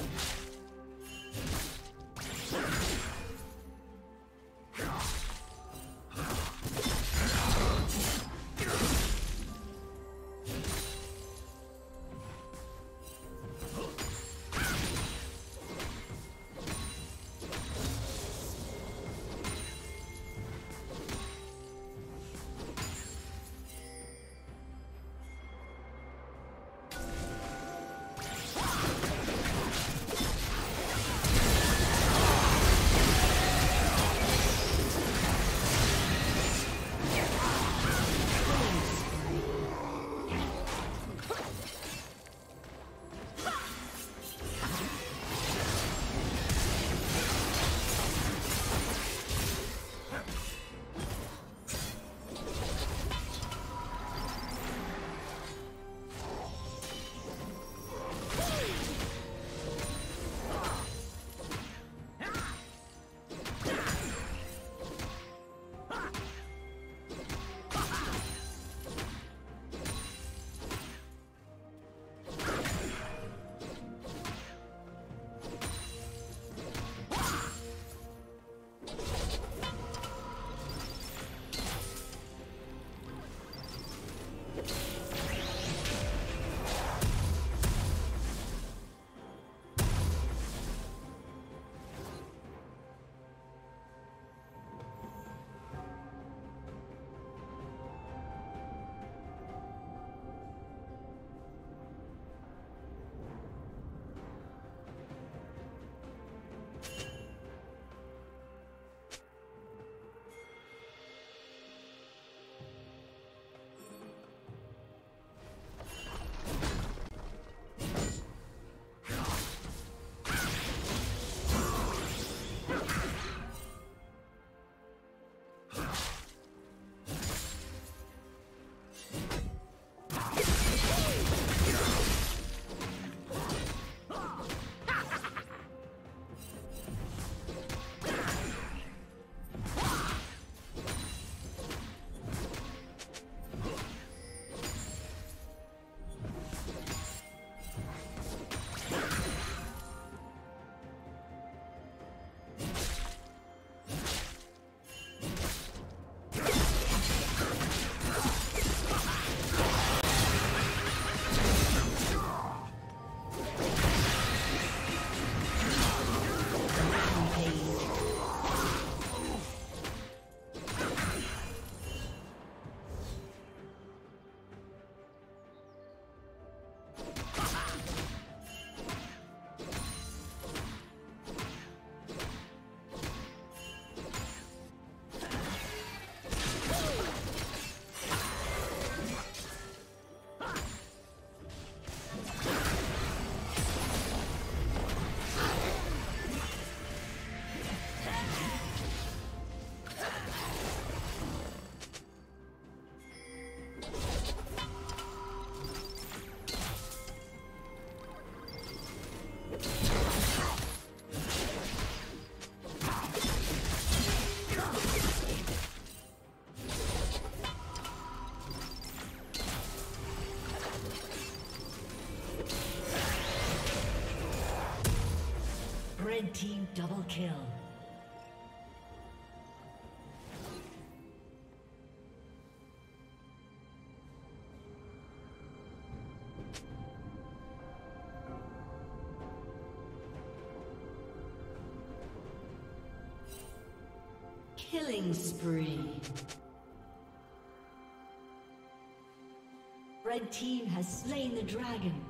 you double kill. Killing spree. Red team has slain the dragon.